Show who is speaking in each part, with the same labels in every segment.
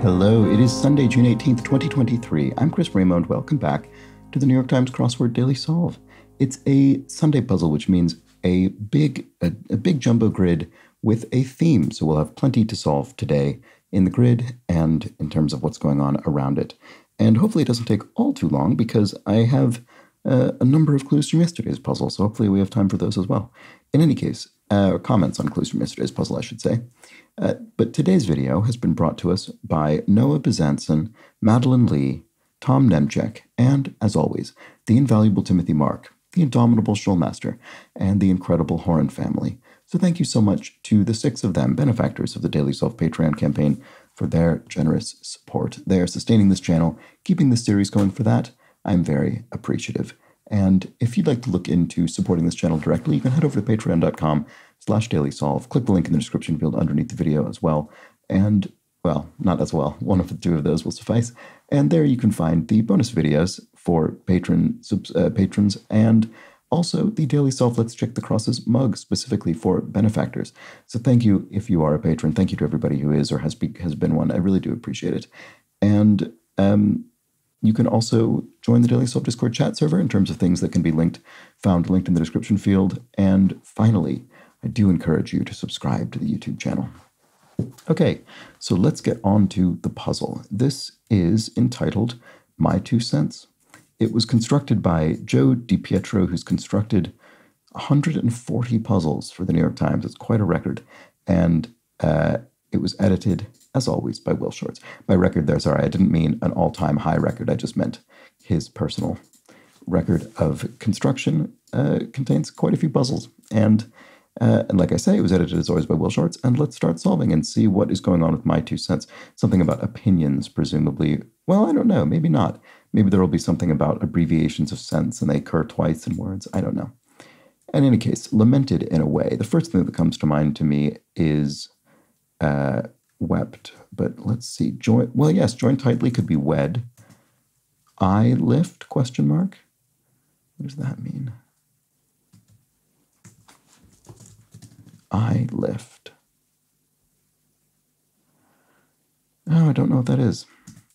Speaker 1: Hello, it is Sunday, June 18th, 2023. I'm Chris Remo. Welcome back to the New York Times Crossword Daily Solve. It's a Sunday puzzle, which means a big a, a big jumbo grid with a theme. So we'll have plenty to solve today in the grid and in terms of what's going on around it. And hopefully it doesn't take all too long because I have uh, a number of clues from yesterday's puzzle. So hopefully we have time for those as well. In any case, uh, comments on clues from yesterday's puzzle, I should say. Uh, but today's video has been brought to us by Noah Bezanson, Madeline Lee, Tom Nemchek, and, as always, the invaluable Timothy Mark, the indomitable Schulmaster, and the incredible Horan family. So thank you so much to the six of them, benefactors of the Daily Solve Patreon campaign, for their generous support. They are sustaining this channel, keeping this series going for that. I'm very appreciative. And if you'd like to look into supporting this channel directly, you can head over to patreon.com slash dailysolve. Click the link in the description field underneath the video as well. And, well, not as well. One of the two of those will suffice. And there you can find the bonus videos for patron uh, patrons and also the Daily Solve Let's Check the Crosses mug specifically for benefactors. So thank you if you are a patron. Thank you to everybody who is or has, be, has been one. I really do appreciate it. And um, you can also join the Daily Solve Discord chat server in terms of things that can be linked, found linked in the description field. And finally, I do encourage you to subscribe to the YouTube channel. Okay, so let's get on to the puzzle. This is entitled My Two Cents. It was constructed by Joe DiPietro, who's constructed 140 puzzles for the New York Times. It's quite a record. And uh, it was edited, as always, by Will Shortz. By record there, sorry, I didn't mean an all time high record. I just meant his personal record of construction uh, contains quite a few puzzles. And uh, and like I say, it was edited as always by Will Shortz. And let's start solving and see what is going on with my two cents. Something about opinions, presumably. Well, I don't know. Maybe not. Maybe there will be something about abbreviations of sense and they occur twice in words. I don't know. In any case, lamented in a way. The first thing that comes to mind to me is uh, wept. But let's see. Join. Well, yes, join tightly could be wed. I lift? Question mark. What does that mean? I lift. Oh, I don't know what that is.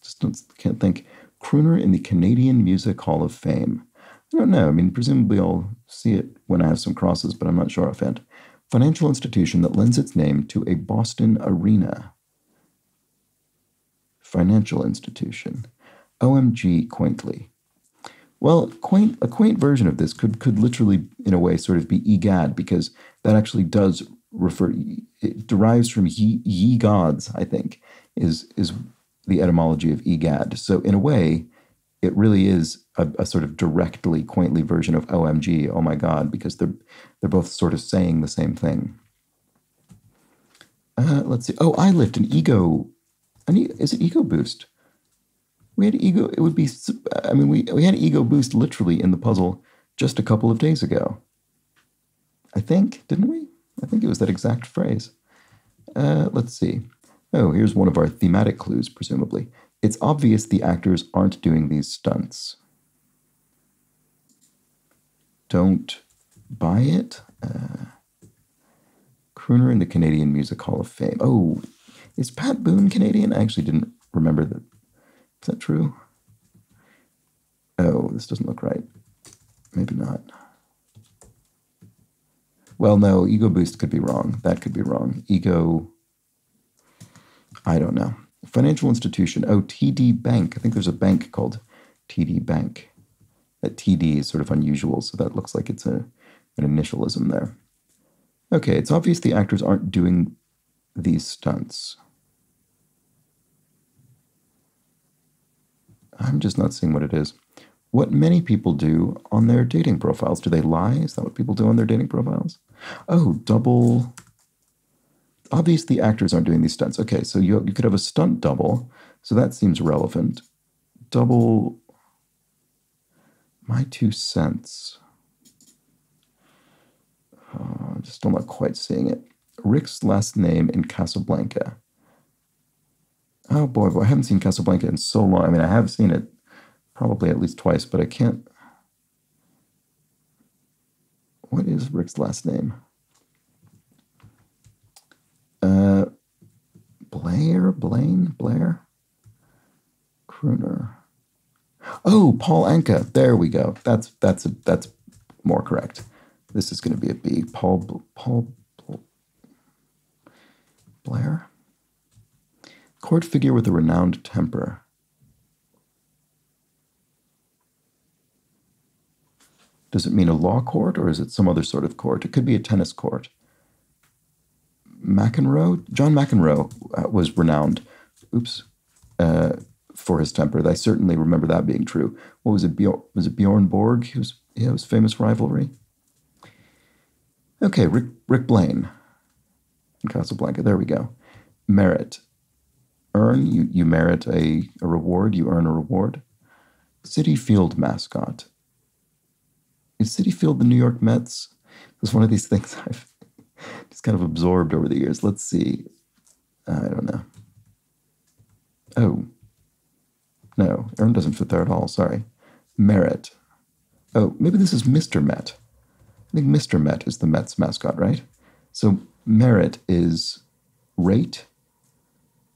Speaker 1: Just can't think. Crooner in the Canadian Music Hall of Fame. I don't know. I mean, presumably I'll see it when I have some crosses, but I'm not sure offhand. Financial institution that lends its name to a Boston arena. Financial institution. OMG quaintly. Well, quaint, a quaint version of this could could literally, in a way, sort of be egad, because that actually does refer. It derives from ye, ye gods. I think is is the etymology of egad. So in a way, it really is a, a, sort of directly, quaintly version of OMG, oh my God, because they're they're both sort of saying the same thing. Uh, let's see. Oh, I lift an ego. An e- is it ego boost? We had ego. It would be. I mean, we we had ego boost literally in the puzzle just a couple of days ago. I think, didn't we? I think it was that exact phrase. Uh, let's see. Oh, here's one of our thematic clues, presumably. It's obvious the actors aren't doing these stunts. Don't buy it. Uh, crooner in the Canadian Music Hall of Fame. Oh, is Pat Boone Canadian? I actually didn't remember that is that true? Oh, this doesn't look right. Maybe not. Well, no, Ego Boost could be wrong. That could be wrong. Ego, I don't know. Financial institution. Oh, TD Bank. I think there's a bank called TD Bank. That TD is sort of unusual, so that looks like it's a, an initialism there. Okay, it's obvious the actors aren't doing these stunts. I'm just not seeing what it is. What many people do on their dating profiles. Do they lie? Is that what people do on their dating profiles? Oh, double. Obviously, actors aren't doing these stunts. Okay, so you, you could have a stunt double. So that seems relevant. Double. My two cents. Oh, I'm just still not quite seeing it. Rick's last name in Casablanca. Oh boy, boy, I haven't seen Casablanca in so long. I mean, I have seen it probably at least twice, but I can't. what is Rick's last name? Uh, Blair, Blaine, Blair, crooner. Oh, Paul Anka. There we go. That's that's a, that's more correct. This is going to be a B. Paul Paul, Paul Blair. Court figure with a renowned temper. Does it mean a law court or is it some other sort of court? It could be a tennis court. McEnroe, John McEnroe uh, was renowned. Oops. Uh, for his temper. I certainly remember that being true. What was it? Bjorn, was it Bjorn Borg? He was, yeah, it was famous rivalry. Okay, Rick, Rick Blaine in Casablanca. There we go. Merit. Earn, you, you merit a, a reward, you earn a reward. Citi Field mascot. Is Citi Field the New York Mets? It's one of these things I've just kind of absorbed over the years. Let's see. I don't know. Oh, no, Earn doesn't fit there at all. Sorry. Merit. Oh, maybe this is Mr. Met. I think Mr. Met is the Mets mascot, right? So merit is rate.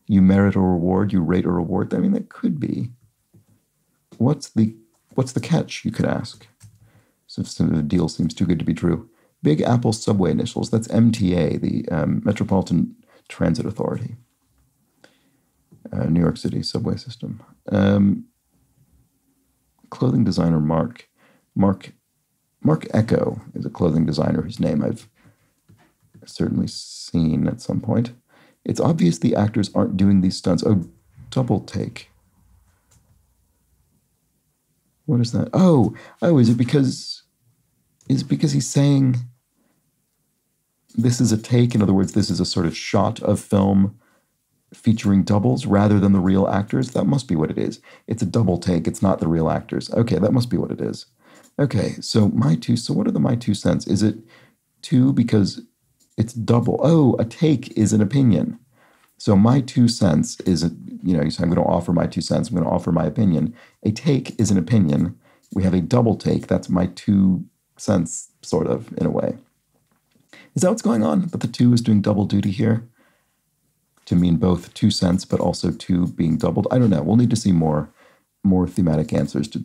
Speaker 1: You merit a reward, you rate a reward. I mean, that could be. What's the what's the catch? You could ask. So the deal seems too good to be true. Big Apple subway initials. That's MTA, the um, Metropolitan Transit Authority uh, New York City subway system. Um, clothing designer Mark Mark Marc Ecko is a clothing designer whose name I've certainly seen at some point. It's obvious the actors aren't doing these stunts. Oh, double take. What is that? Oh, oh, is it because is because he's saying this is a take? In other words, this is a sort of shot of film featuring doubles rather than the real actors. That must be what it is. It's a double take. It's not the real actors. Okay, that must be what it is. Okay, so my two. So what are the my two cents? Is it two because it's double? Oh, a take is an opinion. So my two cents is, a, you know, so I'm going to offer my two cents. I'm going to offer my opinion. A take is an opinion. We have a double take. That's my two cents, sort of, in a way. Is that what's going on? But the two is doing double duty here to mean both two cents, but also two being doubled. I don't know. We'll need to see more more thematic answers to,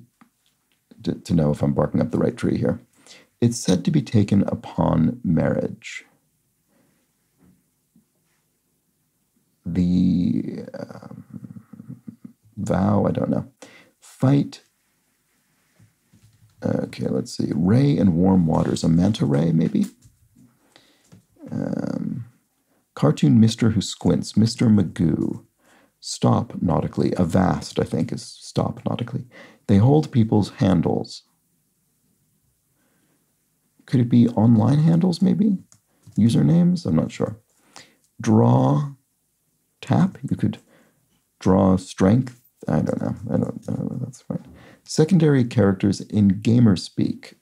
Speaker 1: to, to know if I'm barking up the right tree here. It's said to be taken upon marriage. The um, vow, I don't know. Fight. Okay, let's see. Ray and warm waters. A manta ray, maybe? Um, Cartoon Mister Who Squints, Mr. Magoo. Stop nautically, avast, I think, is stop nautically. They hold people's handles. Could it be online handles, maybe? Usernames? I'm not sure. Draw, tap. You could draw strength. I don't know. I don't know. That's right. Secondary characters in gamer speak.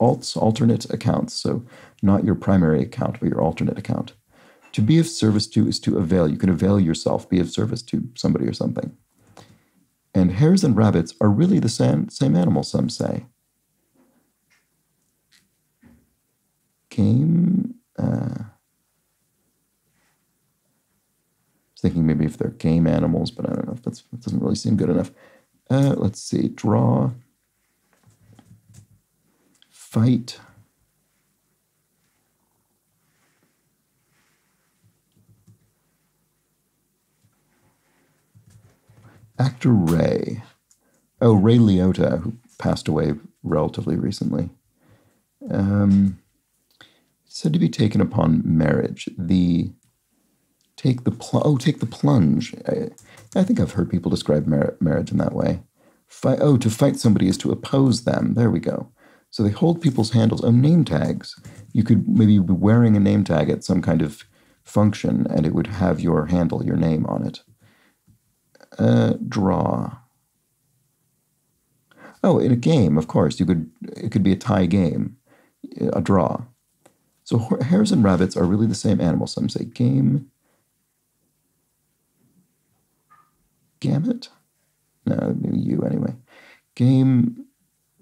Speaker 1: Alts, alternate accounts. So not your primary account, but your alternate account. To be of service to is to avail. You can avail yourself, be of service to somebody or something. And hares and rabbits are really the same, same animal, some say. Game. Uh, I was thinking maybe if they're game animals, but I don't know if that's, that doesn't really seem good enough. Uh, let's see. Draw. Fight. actor Ray. Oh, Ray Liotta, who passed away relatively recently. Um, said to be taken upon marriage. The take the pl- oh take the plunge. I, I think I've heard people describe mar- marriage in that way. Fight, oh, to fight somebody is to oppose them. There we go. So they hold people's handles. Oh, name tags. You could maybe be wearing a name tag at some kind of function, and it would have your handle, your name on it uh, draw. Oh, in a game, of course, you could. It could be a tie game, a draw. So hares and rabbits are really the same animal. Some say game. Gamut? No, you anyway. Game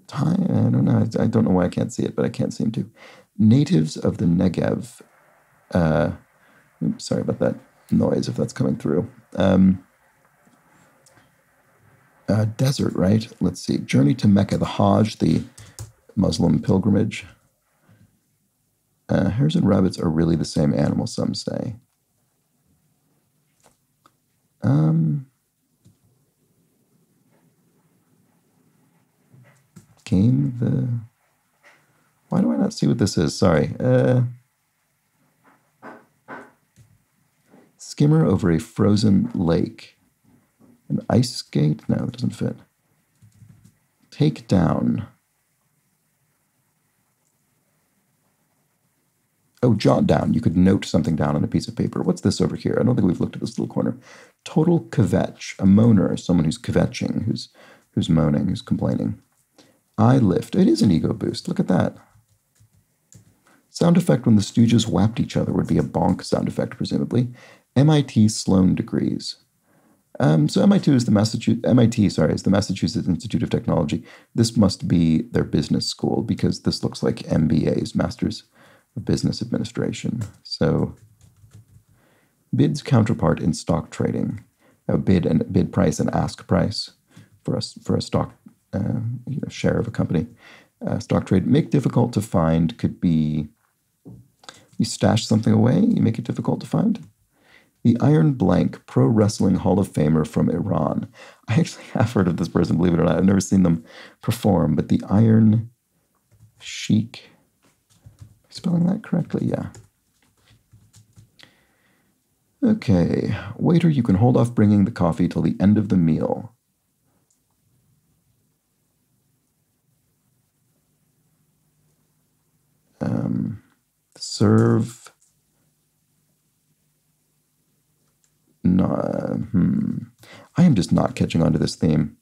Speaker 1: tie? I don't know. I don't know why I can't see it, but I can't seem to. Natives of the Negev. Uh, oops, sorry about that noise if that's coming through. Um, uh, desert, right? Let's see. Journey to Mecca, the Hajj, the Muslim pilgrimage. Uh, hares and rabbits are really the same animal, some say. Um, game the. Why do I not see what this is? Sorry. Uh, skimmer over a frozen lake. An ice skate? No, it doesn't fit. Take down. Oh, jot down. You could note something down on a piece of paper. What's this over here? I don't think we've looked at this little corner. Total kvetch. A moaner, someone who's kvetching, who's who's moaning, who's complaining. I lift. It is an ego boost. Look at that. Sound effect when the Stooges whapped each other would be a bonk sound effect, presumably. MIT Sloan degrees. Um, so MIT is the Massachusetts MIT, sorry, is the Massachusetts Institute of Technology. This must be their business school because this looks like MBA's, Masters of Business Administration. So bid's counterpart in stock trading, a bid and bid price and ask price for a for a stock uh, share of a company. Uh, stock trade make difficult to find could be you stash something away, you make it difficult to find. The Iron Blank Pro Wrestling Hall of Famer from Iran. I actually have heard of this person, believe it or not. I've never seen them perform, but the Iron Sheik. Spelling that correctly? Yeah. Okay. Waiter, you can hold off bringing the coffee till the end of the meal. Serve No, hmm. I am just not catching on to this theme.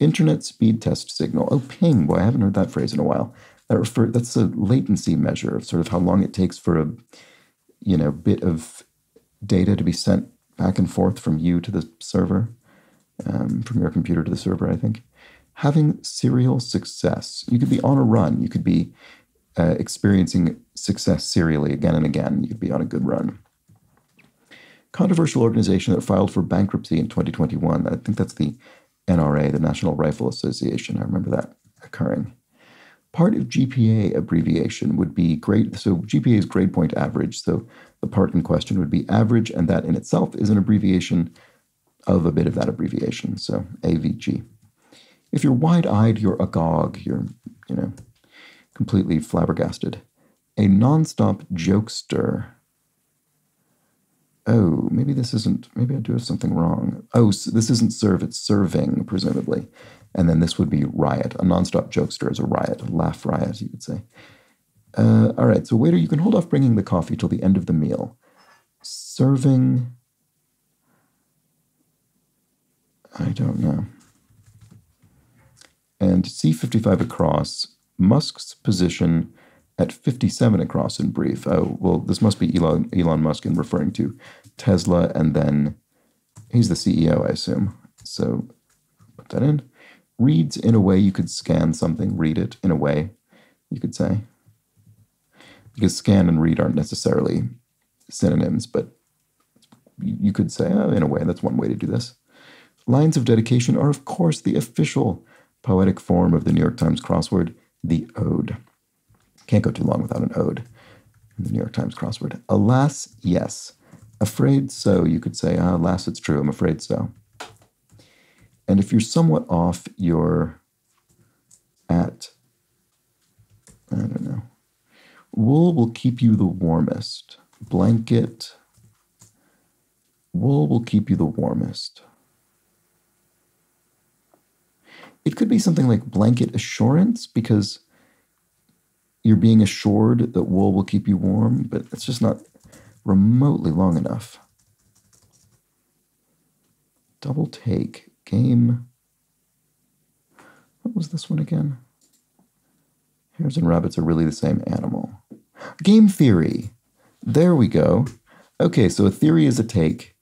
Speaker 1: Internet speed test signal. Oh, ping. Boy, I haven't heard that phrase in a while. That refer, that's a latency measure of sort of how long it takes for a you know bit of data to be sent back and forth from you to the server, um, from your computer to the server. I think having serial success. You could be on a run. You could be uh, experiencing success serially again and again. You could be on a good run controversial organization that filed for bankruptcy in 2021. I think that's the NRA, the National Rifle Association. I remember that occurring. Part of GPA abbreviation would be grade. So GPA is grade point average. So the part in question would be average, and that in itself is an abbreviation of a bit of that abbreviation. So AVG. If you're wide-eyed, you're agog. You're, you know, completely flabbergasted. A nonstop jokester oh, maybe this isn't, maybe I do something wrong. Oh, so this isn't serve, it's serving, presumably. And then this would be riot. A nonstop jokester is a riot, a laugh riot, you could say. Uh, all right, so waiter, you can hold off bringing the coffee till the end of the meal. Serving, I don't know. And C55 across, Musk's position at 57 across in brief. Oh, well, this must be Elon, Elon Musk in referring to Tesla, and then he's the CEO, I assume. So put that in. Reads in a way you could scan something, read it in a way, you could say. Because scan and read aren't necessarily synonyms, but you could say, oh, in a way, that's one way to do this. Lines of dedication are, of course, the official poetic form of the New York Times crossword, the ode. Can't go too long without an ode in the New York Times crossword. Alas, yes. Afraid so, you could say, ah, alas, it's true, I'm afraid so. And if you're somewhat off, you're at, I don't know, wool will keep you the warmest. Blanket, wool will keep you the warmest. It could be something like blanket assurance because you're being assured that wool will keep you warm, but it's just not remotely long enough. Double take game. What was this one again? Hares and rabbits are really the same animal. Game theory. There we go. Okay, so a theory is a take,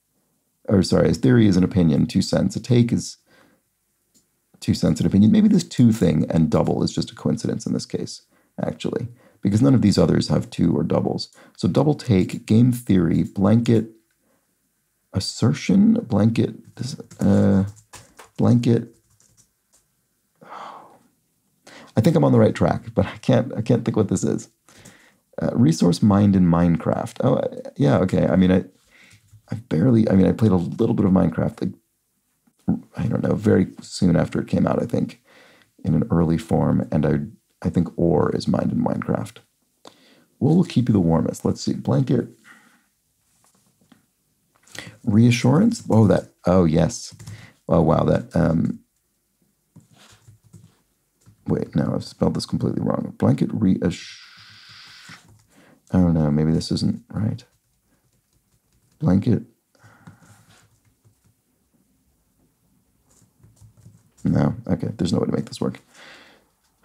Speaker 1: or sorry, a theory is an opinion, two cents. A take is two cents an opinion. Maybe this two thing and double is just a coincidence in this case actually. because none of these others have two or doubles. So double take, game theory, blanket assertion, blanket, uh, blanket. I think I'm on the right track, but I can't. I can't think what this is. Uh, resource mind in Minecraft. Oh, yeah. Okay. I mean, I, I barely. I mean, I played a little bit of Minecraft. Like, I don't know, very soon after it came out. I think, in an early form, and I I think ore is mined in Minecraft. What will keep you the warmest? Let's see. Blanket. Reassurance? Oh, that. Oh, yes. Oh, wow. That. Um, wait, no, I've spelled this completely wrong. Blanket reassurance. I don't know. maybe this isn't right. Blanket. No, okay, there's no way to make this work.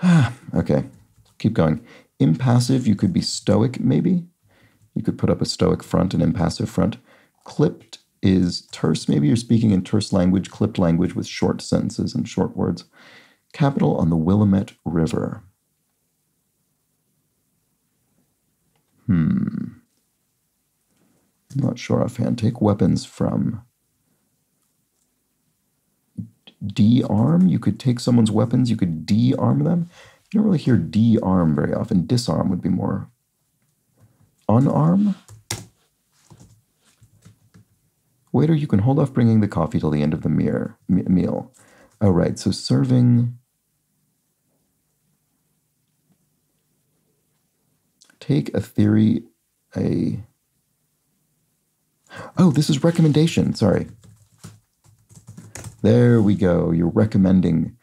Speaker 1: okay, keep going. Impassive, you could be stoic, maybe. You could put up a stoic front and impassive front. Clipped is terse, maybe you're speaking in terse language, clipped language with short sentences and short words. Capital on the Willamette River. Hmm. I'm not sure offhand. Take weapons from de-arm. You could take someone's weapons, you could de-arm them. You don't really hear de-arm very often. Disarm would be more unarm. Waiter, you can hold off bringing the coffee till the end of the meal. All right. So serving. Take a theory, a. Oh, this is recommendation. Sorry. There we go. You're recommending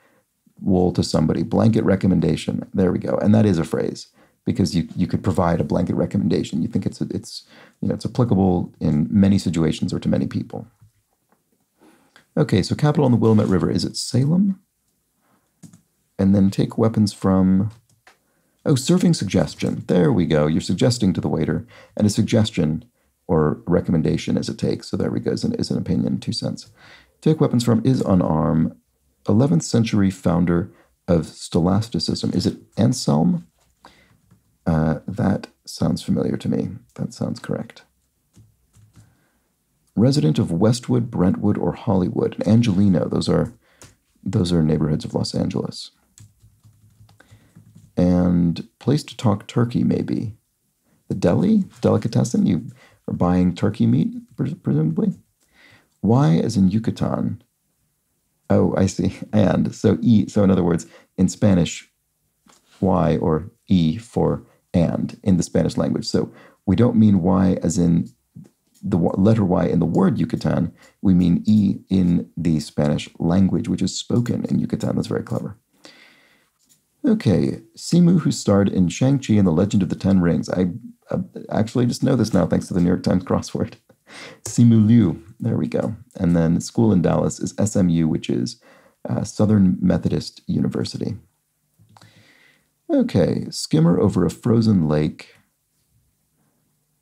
Speaker 1: wool to somebody. Blanket recommendation. There we go. And that is a phrase because you, you could provide a blanket recommendation. You think it's it's you know it's applicable in many situations or to many people. Okay, so capital on the Willamette River is it Salem? And then take weapons from oh serving suggestion. There we go. You're suggesting to the waiter, and a suggestion or recommendation is a take. So there we go. Is an, is an opinion, two cents. Take weapons from is unarm, 11th century founder of scholasticism. Is it Anselm? Uh, that sounds familiar to me. That sounds correct. Resident of Westwood, Brentwood, or Hollywood. Angeleno. Those are those are neighborhoods of Los Angeles. And place to talk turkey, maybe. The deli, delicatessen. You are buying turkey meat, presumably. Why, as in Yucatan? Oh, I see. And so E. So in other words, in Spanish, Y or E for and in the Spanish language. So we don't mean Y as in the letter Y in the word Yucatan. We mean E in the Spanish language, which is spoken in Yucatan. That's very clever. Okay, Simu, who starred in Shang-Chi and the Legend of the Ten Rings. I actually just know this now thanks to the New York Times crossword. Simu Liu, there we go. And then the school in Dallas is SMU, which is uh, Southern Methodist University. Okay, skimmer over a frozen lake.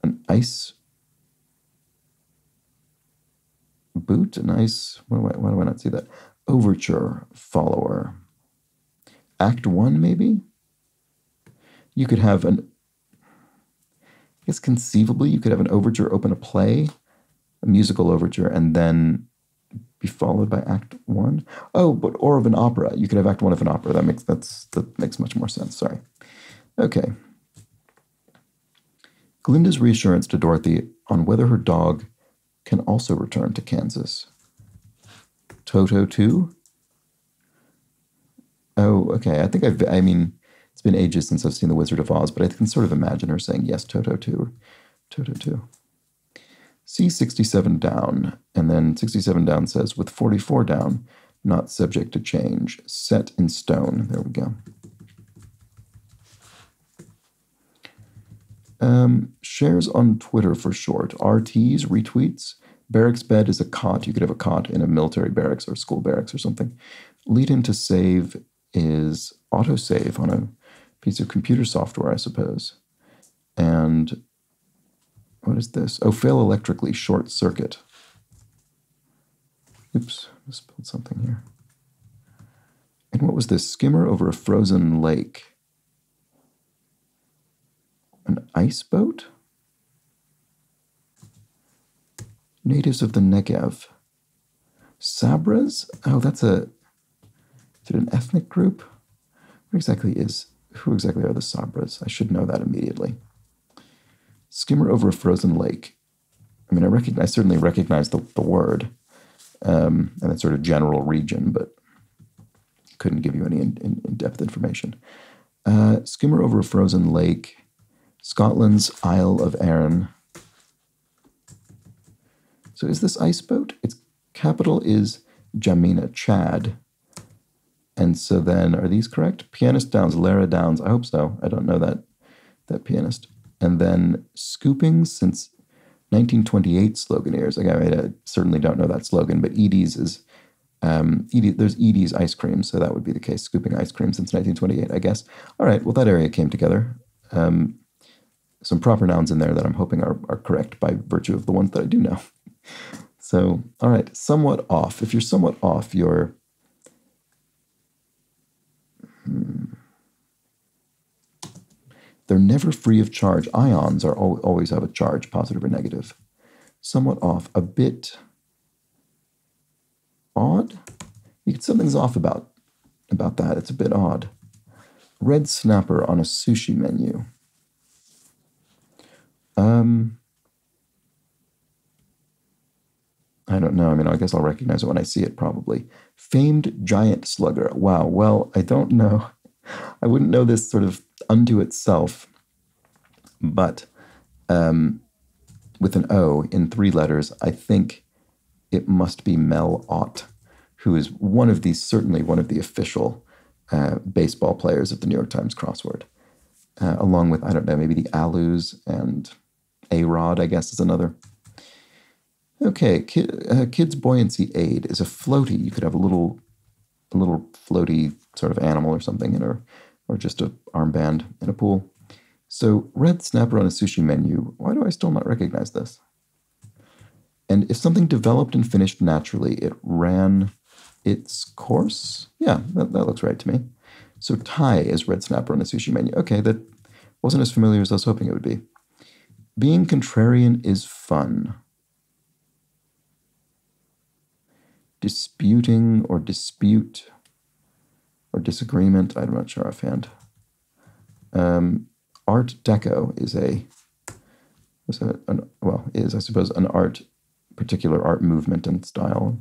Speaker 1: An ice boot, an ice. Why why do I not see that? Overture follower. Act one, maybe. You could have an. I guess conceivably you could have an overture open a play, a musical overture, and then be followed by Act One. Oh, but or of an opera. You could have Act One of an opera. That makes that's that makes much more sense. Sorry. Okay. Glinda's reassurance to Dorothy on whether her dog can also return to Kansas. Toto too. Oh, okay. I think I've. I mean, it's been ages since I've seen The Wizard of Oz, but I can sort of imagine her saying yes, Toto too. Toto too. C67 down, and then 67 down says, with 44 down, not subject to change, set in stone. There we go. Um, shares on Twitter for short, RTs, retweets. Barracks bed is a cot. You could have a cot in a military barracks or school barracks or something. Lead in to save is autosave on a piece of computer software, I suppose. And what is this? Oh, fail electrically, short circuit. Oops, I spilled something here. And what was this? Skimmer over a frozen lake. An ice boat? Natives of the Negev. Sabras? Oh, that's a. Is it an ethnic group? What exactly is. Who exactly are the Sabras? I should know that immediately. Skimmer over a frozen lake. I mean, I recognize, I certainly recognize the, the word um, and that sort of general region, but couldn't give you any in, in, in depth information. Uh, skimmer over a frozen lake. Scotland's Isle of Arran. So is this ice boat? Its capital is N'Djamena, Chad. And so then, are these correct? Pianist Downs, Lara Downs. I hope so. I don't know that that pianist. And then scooping since 1928 sloganeers. Like I, I certainly don't know that slogan, but Edy's is um, Edy, there's Edy's ice cream, so that would be the case. Scooping ice cream since 1928, I guess. All right, well that area came together. Um, some proper nouns in there that I'm hoping are, are correct by virtue of the ones that I do know. So, all right, somewhat off. If you're somewhat off, you're. They're never free of charge. Ions are al- always have a charge, positive or negative. Somewhat off. A bit odd. You get something's off about about that. It's a bit odd. Red snapper on a sushi menu. Um, I don't know. I mean, I guess I'll recognize it when I see it probably. Famed giant slugger. Wow. Well, I don't know. I wouldn't know this sort of unto itself, but um, with an O in three letters, I think it must be Mel Ott, who is one of these, certainly one of the official uh, baseball players of the New York Times crossword, uh, along with, I don't know, maybe the Alous and A Rod, I guess, is another. Okay, kid, uh, kids buoyancy aid is a floaty. You could have a little, a little floaty sort of animal or something in a, or just a armband in a pool. So red snapper on a sushi menu. Why do I still not recognize this? And if something developed and finished naturally, it ran its course. Yeah, that, that looks right to me. So Thai is red snapper on a sushi menu. Okay, that wasn't as familiar as I was hoping it would be. Being contrarian is fun. disputing or dispute disagreement. I'm not sure offhand. Um, art Deco is a is a an, well is I suppose an art particular art movement and style.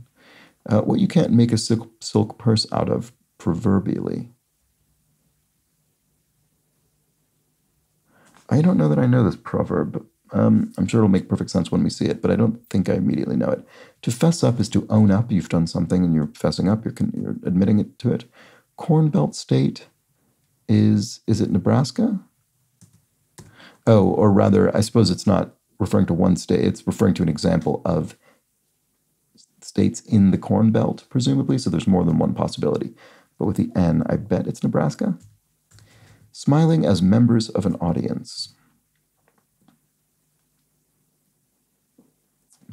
Speaker 1: Uh, what you can't make a silk, silk purse out of proverbially. I don't know that I know this proverb. Um, I'm sure it'll make perfect sense when we see it, but I don't think I immediately know it. To fess up is to own up. You've done something and you're fessing up. You're, you're admitting it to it. Corn Belt State is is it Nebraska? Oh, or rather, I suppose it's not referring to one state. It's referring to an example of states in the Corn Belt, presumably. So there's more than one possibility. But with the N, I bet it's Nebraska. Smiling as members of an audience.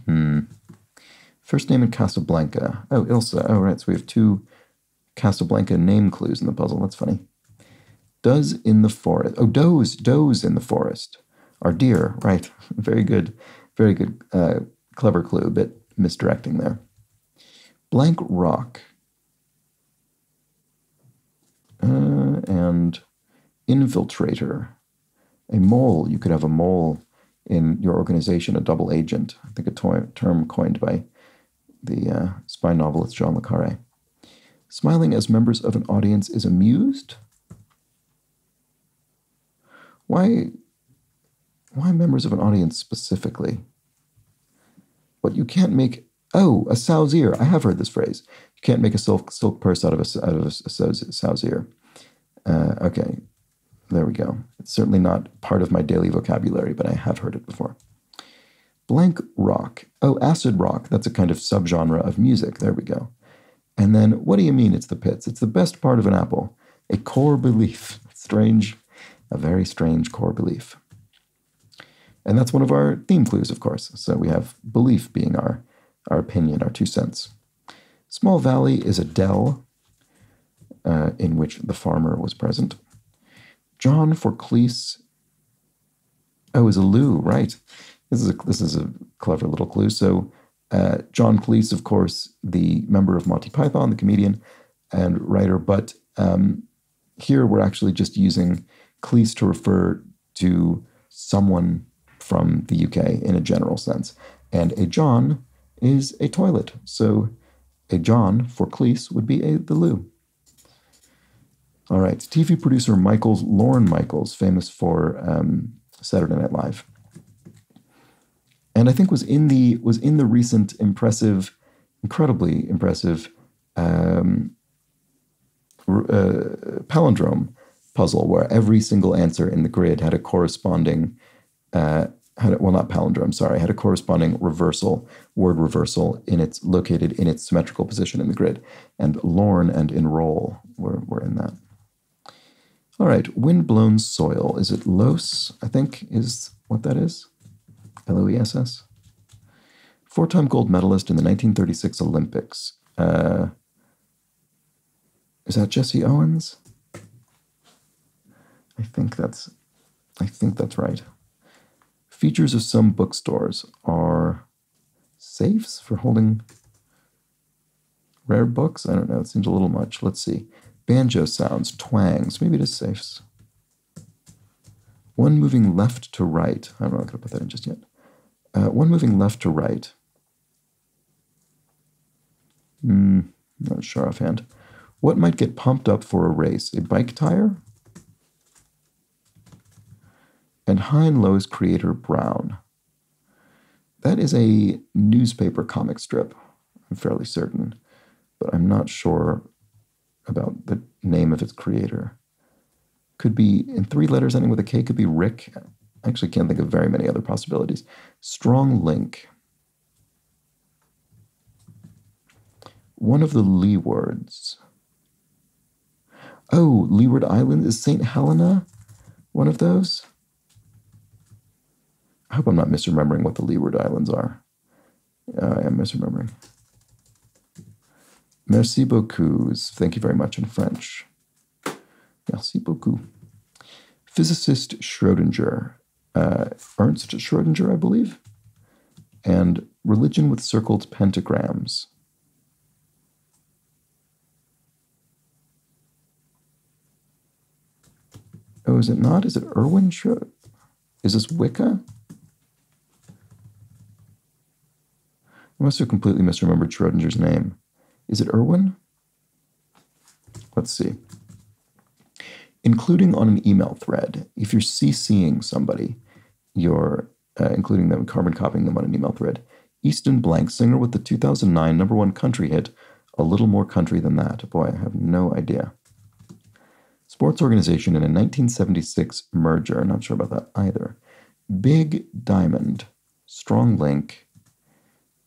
Speaker 1: Hmm. First name in Casablanca. Oh, Ilsa. Oh, right. So we have two Casablanca name clues in the puzzle. That's funny. Does in the forest. Oh, does. Does in the forest. Are deer. Right. Very good. Very good. Uh, clever clue. A bit misdirecting there. Blank rock. Uh, and infiltrator. A mole. You could have a mole in your organization a double agent. I think a term coined by the uh, spy novelist John Le Carre. Smiling as members of an audience is amused. Why, why members of an audience specifically? But you can't make oh a sow's ear. I have heard this phrase. You can't make a silk silk purse out of a out of a sow's, ear. Uh, okay, there we go. It's certainly not part of my daily vocabulary, but I have heard it before. Blank rock. Oh, acid rock. That's a kind of subgenre of music. There we go. And then, what do you mean it's the pits? It's the best part of an apple. A core belief. Strange, a very strange core belief. And that's one of our theme clues, of course. So we have belief being our, our opinion, our two cents. Small Valley is a dell uh, in which the farmer was present. John for Cleese Oh, is a loo, right. This is a, this is a clever little clue. So, uh, John Cleese, of course, the member of Monty Python, the comedian and writer, but um, here we're actually just using Cleese to refer to someone from the UK in a general sense. And a John is a toilet. So a John for Cleese would be a the loo. All right, TV producer Michaels, Lorne Michaels, famous for um, Saturday Night Live, and I think was in the was in the recent impressive, incredibly impressive um, uh, palindrome puzzle where every single answer in the grid had a corresponding uh, had a, well not palindrome sorry had a corresponding reversal word reversal in its located in its symmetrical position in the grid. And Lorne and enroll were, were in that. All right wind-blown soil. Is it loess i think is what that is l-o-e-s-s four-time gold medalist in the 1936 olympics uh, is that jesse owens i think that's i think that's right Features of some bookstores are safes for holding rare books. I don't know. It seems a little much. Let's see. Banjo sounds, twangs. Maybe it is safes. One moving left to right. I'm not going to put that in just yet. Uh, one moving left to right. Hmm, not sure offhand. What might get pumped up for a race? A bike tire? and Hi and Lois creator Brown. That is a newspaper comic strip, I'm fairly certain, but I'm not sure about the name of its creator. Could be in three letters ending with a K, could be Rick. Actually can't think of very many other possibilities. Strong Link. One of the Leewards. Oh, Leeward Island is St. Helena one of those? I hope I'm not misremembering what the Leeward Islands are. Uh, I am misremembering. Merci beaucoup. Thank you very much in French. Merci beaucoup. Physicist Schrodinger, uh, Ernst Schrodinger, I believe, and Religion with Circled Pentagrams. Oh, is it not? Is it Erwin Schrodinger? Is this Wicca? I must have completely misremembered Schrodinger's name. Is it Irwin? Let's see. Including on an email thread, if you're CCing somebody, you're uh, including them, carbon copying them on an email thread. Easton Blank, singer with the 2009 number one country hit, A Little More Country Than That. Boy, I have no idea. Sports organization in a 1976 merger, not sure about that either. Big Diamond, Strong Link,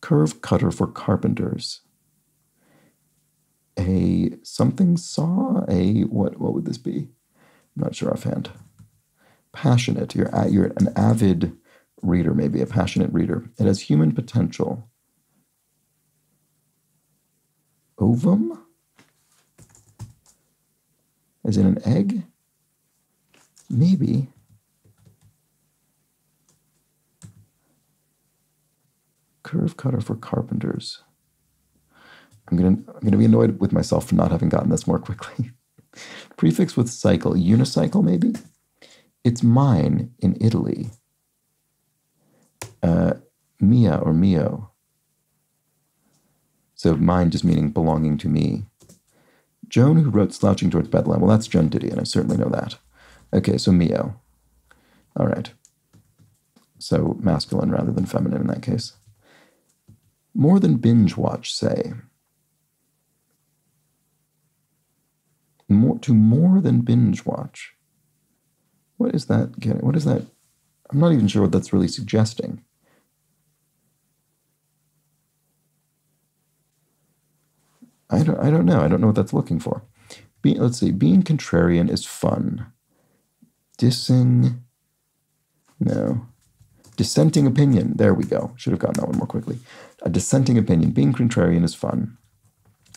Speaker 1: curve cutter for carpenters. A something saw, a what what would this be? I'm not sure offhand. Passionate. You're at, you're an avid reader, maybe a passionate reader. It has human potential. Ovum? Is it an egg? Maybe. curve cutter for carpenters. I'm gonna I'm gonna be annoyed with myself for not having gotten this more quickly. Prefix with cycle, unicycle maybe. It's mine in Italy. Uh, mia or mio. So mine just meaning belonging to me. Joan, who wrote Slouching Towards Bethlehem. Well, that's Joan Didion. I certainly know that. Okay, so mio. All right. So masculine rather than feminine in that case. More than binge watch, say. More, to more than binge watch. What is that getting? What is that? I'm not even sure what that's really suggesting. I don't, I don't know. I don't know what that's looking for. Let's see. Being contrarian is fun. Dissing. No. Dissenting opinion. There we go. Should have gotten that one more quickly. A dissenting opinion. Being contrarian is fun.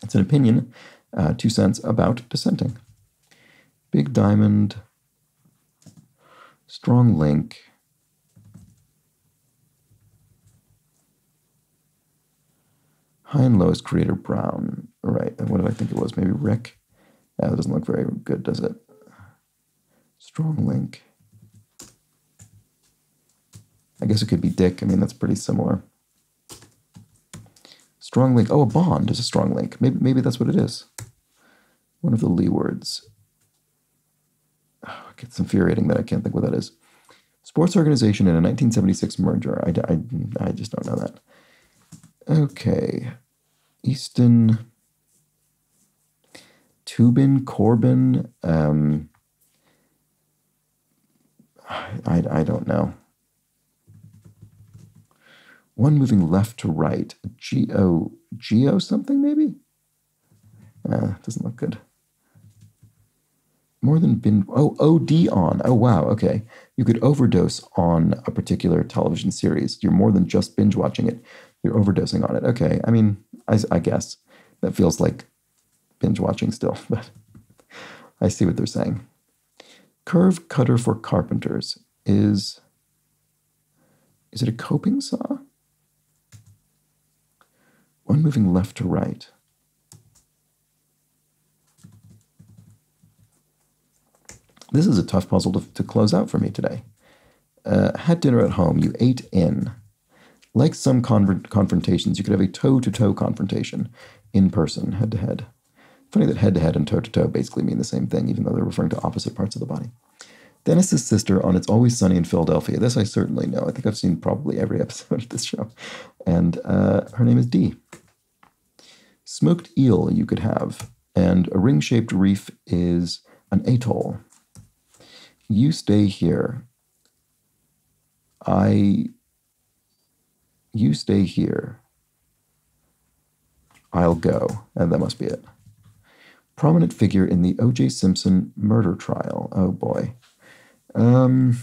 Speaker 1: It's an opinion, uh, two cents about dissenting. Big diamond, strong link Hi and Lois creator Brown. Right. And what did I think it was? Maybe Rick? That doesn't look very good, does it? Strong link. I guess it could be Dick. I mean, that's pretty similar. Strong link. Oh, a bond is a strong link. Maybe, maybe that's what it is. One of the Leewards. Oh, it's infuriating that I can't think what that is. Sports organization in a 1976 merger. I, I, I just don't know that. Okay. Easton. Tubin, Corbin. Um, I, I don't know. One moving left to right. Geo, geo something maybe? Uh, doesn't look good. More than bin. Oh, OD on. Oh, wow. Okay. You could overdose on a particular television series. You're more than just binge watching it. You're overdosing on it. Okay. I mean, I, I guess that feels like binge watching still, but I see what they're saying. Curve cutter for carpenters is. Is it a coping saw? One moving left to right. This is a tough puzzle to, to close out for me today. Uh, had dinner at home, you ate in. Like some con- confrontations, you could have a toe to toe confrontation in person, head to head. Funny that head to head and toe to toe basically mean the same thing, even though they're referring to opposite parts of the body. Dennis's sister on It's Always Sunny in Philadelphia. This I certainly know. I think I've seen probably every episode of this show. And uh, her name is Dee. Smoked eel you could have. And a ring shaped reef is an atoll. You stay here. I. You stay here. I'll go. And that must be it prominent figure in the O.J. Simpson murder trial. Oh boy. Um,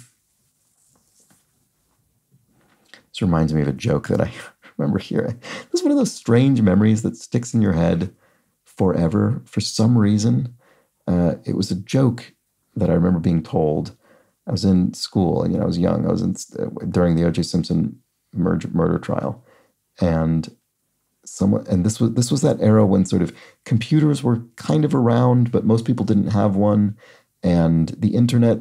Speaker 1: this reminds me of a joke that I remember hearing. This is one of those strange memories that sticks in your head forever for some reason. Uh, it was a joke that I remember being told. I was in school, and you know, I was young. I was in uh, during the O.J. Simpson murder, murder trial, and someone and this was this was that era when sort of computers were kind of around but most people didn't have one and the internet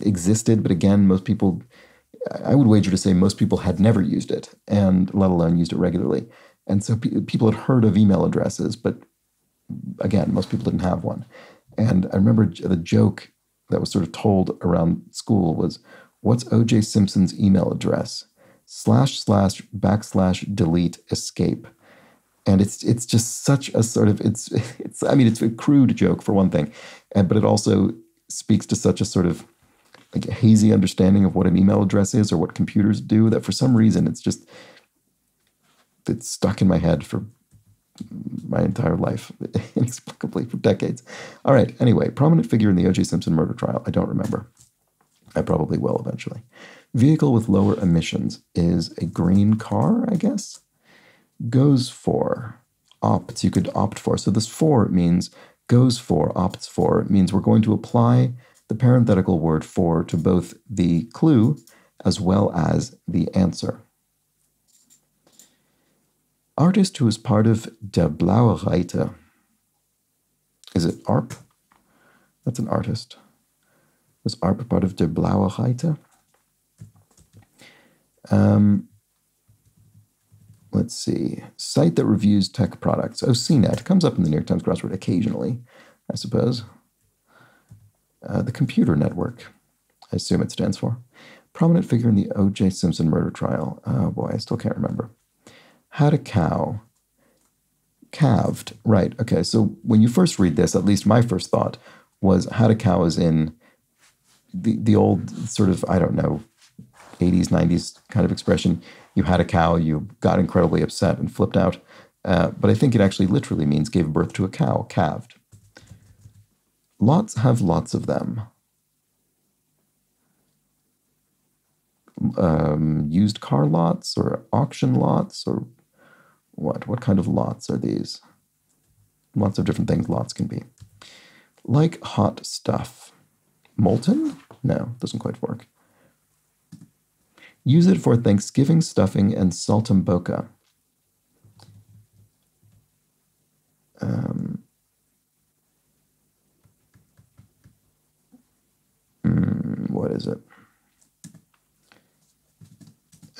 Speaker 1: existed but again most people i would wager to say most people had never used it and let alone used it regularly and so pe- people had heard of email addresses but again most people didn't have one and i remember the joke that was sort of told around school was what's oj simpson's email address? Slash slash backslash delete escape. And it's it's just such a sort of it's it's I mean it's a crude joke for one thing, and, but it also speaks to such a sort of like hazy understanding of what an email address is or what computers do that for some reason it's just it's stuck in my head for my entire life inexplicably for decades. All right. Anyway, prominent figure in the O.J. Simpson murder trial. I don't remember. I probably will eventually. Vehicle with lower emissions is a green car, I guess. Goes for, opts, you could opt for. So this for means goes for, opts for, means we're going to apply the parenthetical word for to both the clue as well as the answer. Artist who is part of Der Blaue Reiter. Is it ARP? That's an artist. Was ARP part of Der Blaue Reiter? Um, let's see. Site that reviews tech products. Oh, CNET comes up in the New York Times crossword occasionally, I suppose. Uh, the Computer Network, I assume it stands for. Prominent figure in the O.J. Simpson murder trial. Oh boy, I still can't remember. Had a cow. Calved. Right. Okay. So when you first read this, at least my first thought was had a cow is in the, the old sort of, I don't know, 80s, 90s kind of expression. You had a cow, you got incredibly upset and flipped out. Uh, but I think it actually literally means gave birth to a cow, calved. Lots have lots of them. Um, used car lots or auction lots or what? What kind of lots are these? Lots of different things lots can be. Like hot stuff. Molten? No, doesn't quite work. Use it for Thanksgiving stuffing and saltimbocca. Um, mm, what is it?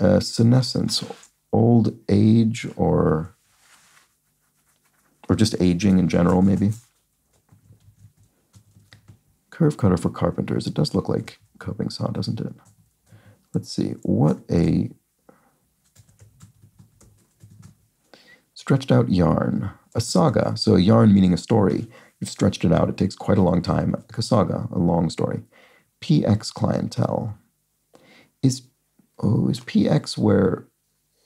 Speaker 1: Uh, senescence old age, or or just aging in general, maybe. Curve cutter for carpenters. It does look like coping saw, doesn't it? Let's see. What a stretched out yarn. A saga. So a yarn meaning a story. You've stretched it out. It takes quite a long time. A saga, a long story. PX clientele. Is oh, is PX where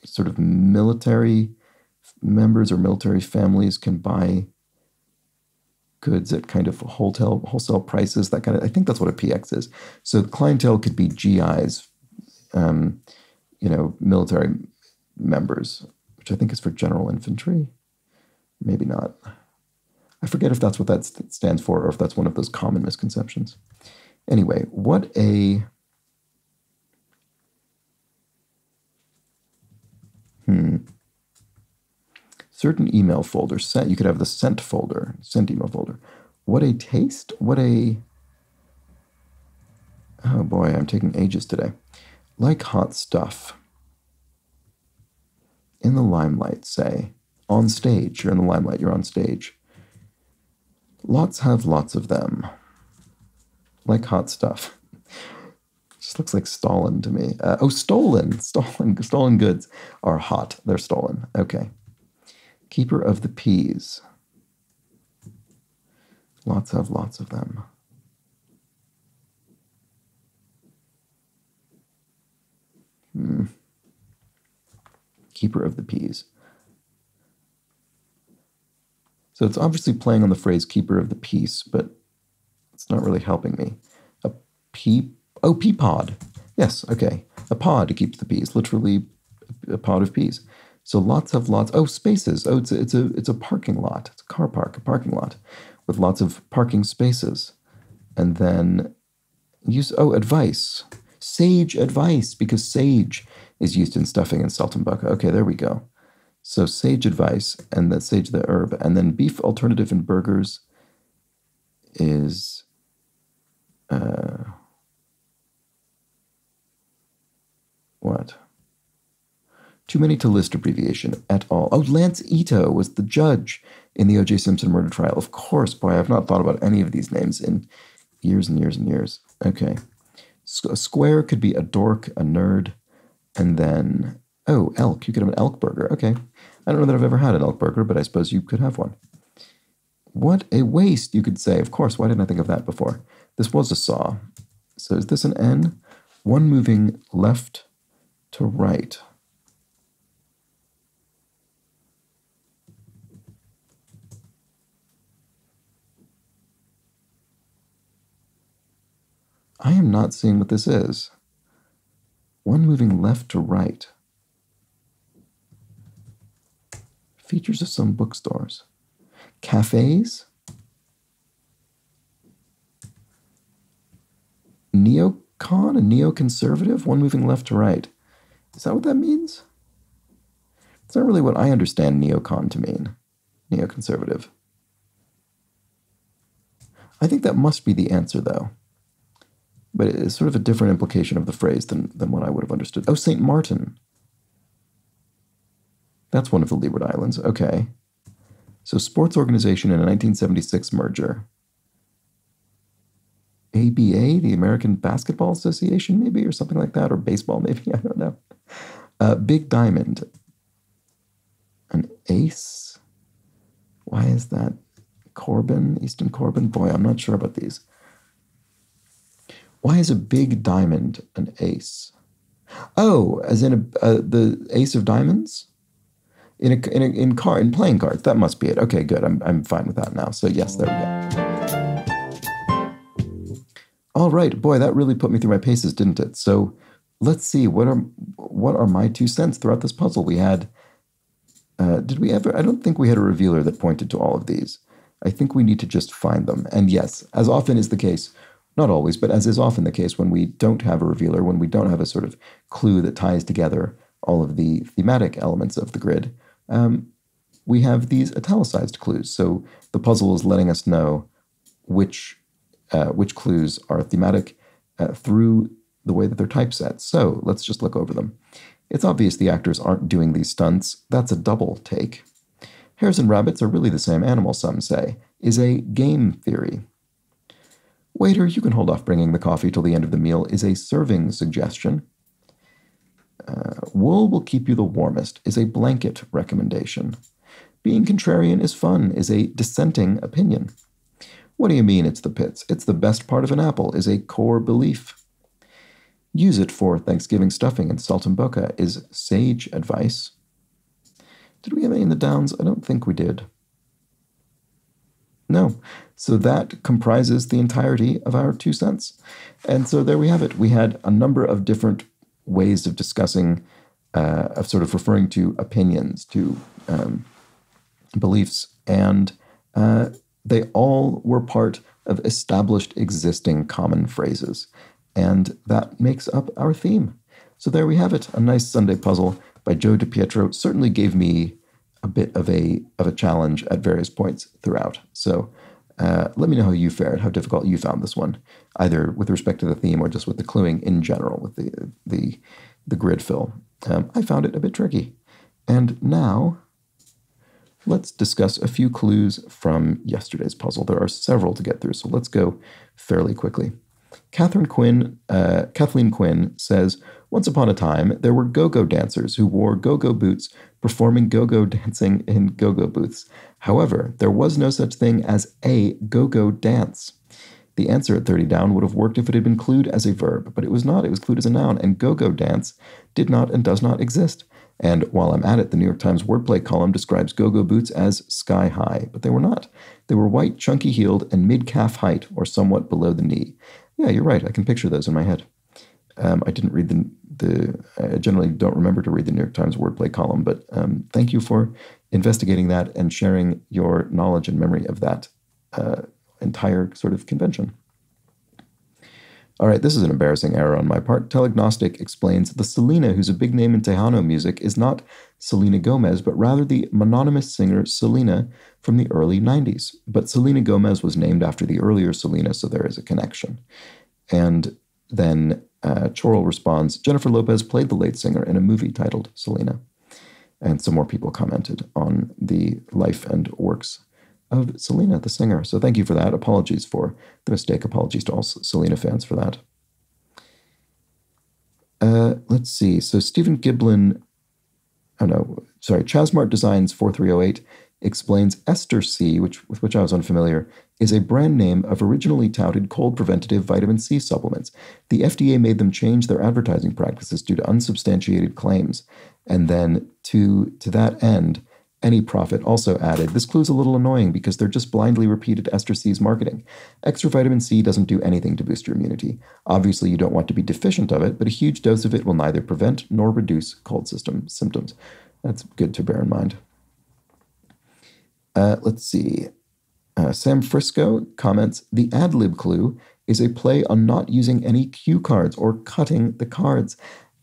Speaker 1: sort of military members or military families can buy goods at kind of wholesale wholesale prices. That kind of I think that's what a PX is. So clientele could be GIs, um, you know, military members, which I think is for general infantry. Maybe not. I forget if that's what that stands for or if that's one of those common misconceptions. Anyway, what a hmm certain email folders sent. You could have the sent folder, sent email folder. What a taste! What a oh boy, I'm taking ages today. Like hot stuff. In the limelight, say. On stage, you're in the limelight, you're on stage. Lots have lots of them. Like hot stuff. Just looks like Stalin to me. Uh, oh, stolen, stolen, stolen goods are hot. They're stolen. Okay. Keeper of the peas. Lots of, lots of them. Hmm. Keeper of the peas. So it's obviously playing on the phrase keeper of the peace, but it's not really helping me. A pea, oh, pea pod. Yes, okay. A pod to keeps the peas, literally a pod of peas. So lots of lots. Oh, spaces. Oh, it's a, it's a it's a parking lot. It's a car park, a parking lot with lots of parking spaces. And then use oh advice, sage advice because sage is used in stuffing and saltimbocca. Okay, there we go. So sage advice and then sage the herb, and then beef alternative in burgers is. Uh, what? Too many to list abbreviation at all. Oh, Lance Ito was the judge in the O.J. Simpson murder trial. Of course, boy, I've not thought about any of these names in years and years and years. Okay. a square could be a dork, a nerd, and then, oh, elk. You could have an elk burger. Okay. I don't know that I've ever had an elk burger, but I suppose you could have one. What a waste, you could say. Of course, why didn't I think of that before? This was a saw. So is this an N? One moving left to right. I am not seeing what this is. One moving left to right. Features of some bookstores. Cafes. Neocon, a neoconservative, one moving left to right. Is that what that means? It's not really what I understand neocon to mean. Neoconservative. I think that must be the answer, though but it's sort of a different implication of the phrase than, than what I would have understood. Oh, St. Martin. That's one of the Leeward Islands. Okay. So, sports organization in a 1976 merger. ABA, the American Basketball Association, maybe, or something like that, or baseball, maybe. I don't know. Uh, Big Diamond. An ace. Why is that? Corbin, Easton Corbin. Boy, I'm not sure about these. Why is a big diamond an ace? Oh, as in a, uh, the ace of diamonds? In a, in a, in car in playing cards. That must be it. Okay, good. I'm I'm fine with that now. So yes, there we go. All right, boy, that really put me through my paces, didn't it? So let's see what are what are my two cents throughout this puzzle. We had uh, did we ever? I don't think we had a revealer that pointed to all of these. I think we need to just find them. And yes, as often is the case, not always, but as is often the case when we don't have a revealer, when we don't have a sort of clue that ties together all of the thematic elements of the grid, um, we have these italicized clues. So the puzzle is letting us know which uh, which clues are thematic uh, through the way that they're typeset. So let's just look over them. It's obvious the actors aren't doing these stunts. That's a double take. Hares and rabbits are really the same animal, some say, is a game theory. Waiter, you can hold off bringing the coffee till the end of the meal is a serving suggestion. Uh, wool will keep you the warmest is a blanket recommendation. Being contrarian is fun is a dissenting opinion. What do you mean it's the pits? It's the best part of an apple is a core belief. Use it for Thanksgiving stuffing and saltimbocca is sage advice. Did we have any in the downs? I don't think we did. No. So that comprises the entirety of our two cents. And so there we have it. We had a number of different ways of discussing, uh, of sort of referring to opinions, to um, beliefs, and uh, they all were part of established existing common phrases. And that makes up our theme. So there we have it. A nice Sunday puzzle by Joe DiPietro certainly gave me a bit of a of a challenge at various points throughout. So uh, let me know how you fared, how difficult you found this one, either with respect to the theme or just with the cluing in general, with the the the grid fill. Um, I found it a bit tricky. And now let's discuss a few clues from yesterday's puzzle. There are several to get through, so let's go fairly quickly. Catherine Quinn, uh, Kathleen Quinn says, Once upon a time, there were go go dancers who wore go go boots performing go go dancing in go go booths. However, there was no such thing as a go go dance. The answer at 30 down would have worked if it had been clued as a verb, but it was not. It was clued as a noun, and go go dance did not and does not exist. And while I'm at it, the New York Times wordplay column describes go go boots as sky high, but they were not. They were white, chunky heeled, and mid calf height, or somewhat below the knee. Yeah, you're right. I can picture those in my head. Um, I didn't read the, the, I generally don't remember to read the New York Times wordplay column, but um, thank you for investigating that and sharing your knowledge and memory of that uh, entire sort of convention. All right, this is an embarrassing error on my part. Telegnostic explains the Selena, who's a big name in Tejano music, is not Selena Gomez, but rather the mononymous singer Selena from the early 90s. But Selena Gomez was named after the earlier Selena, so there is a connection. And then uh, Chorrell responds Jennifer Lopez played the late singer in a movie titled Selena. And some more people commented on the life and works of Selena, the singer. So thank you for that. Apologies for the mistake. Apologies to all Selena fans for that. Uh, let's see. So Stephen Giblin, oh no, sorry, Chasmart Designs 4308 explains Ester C, which with which I was unfamiliar, is a brand name of originally touted cold preventative vitamin C supplements. The FDA made them change their advertising practices due to unsubstantiated claims. And then to to that end, any Profit also added, This clue's a little annoying because they're just blindly repeated Ester C's marketing. Extra vitamin C doesn't do anything to boost your immunity. Obviously, you don't want to be deficient of it, but a huge dose of it will neither prevent nor reduce cold system symptoms. That's good to bear in mind. Uh, let's see. Uh, Sam Frisco comments The ad lib clue is a play on not using any cue cards or cutting the cards.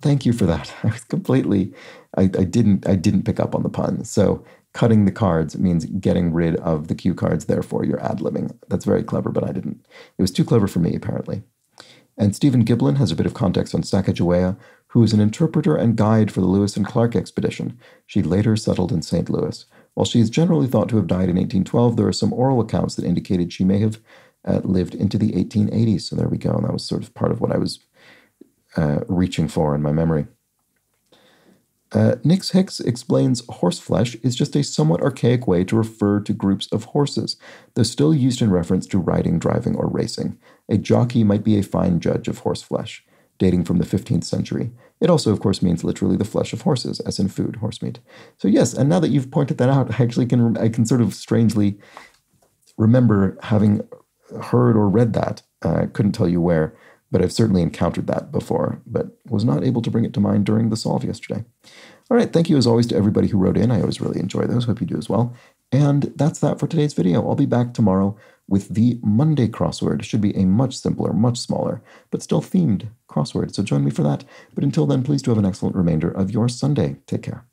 Speaker 1: Thank you for that. I was completely I, I didn't I didn't pick up on the pun. So cutting the cards means getting rid of the cue cards. Therefore, you're ad libbing. That's very clever, but I didn't. It was too clever for me, apparently. And Stephen Giblin has a bit of context on Sacagawea, who was an interpreter and guide for the Lewis and Clark expedition. She later settled in St. Louis. While she is generally thought to have died in 1812, there are some oral accounts that indicated she may have uh, lived into the 1880s. So there we go. And that was sort of part of what I was uh, reaching for in my memory. Uh, Nix Hicks explains horseflesh is just a somewhat archaic way to refer to groups of horses, though still used in reference to riding, driving, or racing. A jockey might be a fine judge of horseflesh, dating from the 15th century. It also, of course, means literally the flesh of horses, as in food, horse meat. So yes, and now that you've pointed that out, I actually can I can sort of strangely remember having heard or read that. I uh, couldn't tell you where, but I've certainly encountered that before, but was not able to bring it to mind during the solve yesterday. All right, thank you as always to everybody who wrote in. I always really enjoy those. Hope you do as well. And that's that for today's video. I'll be back tomorrow with the Monday crossword. It should be a much simpler, much smaller, but still themed crossword. So join me for that. But until then, please do have an excellent remainder of your Sunday. Take care.